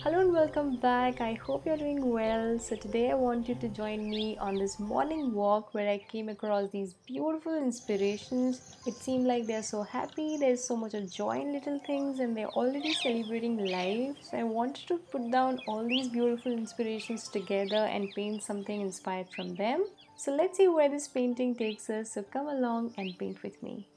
Hello and welcome back. I hope you're doing well. So, today I want you to join me on this morning walk where I came across these beautiful inspirations. It seemed like they're so happy, there's so much of joy in little things, and they're already celebrating life. So, I wanted to put down all these beautiful inspirations together and paint something inspired from them. So, let's see where this painting takes us. So, come along and paint with me.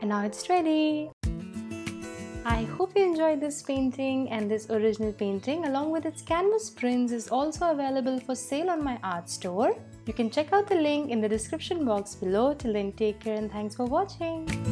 And now it's ready. I hope you enjoyed this painting and this original painting along with its canvas prints is also available for sale on my art store. You can check out the link in the description box below. Till then take care and thanks for watching.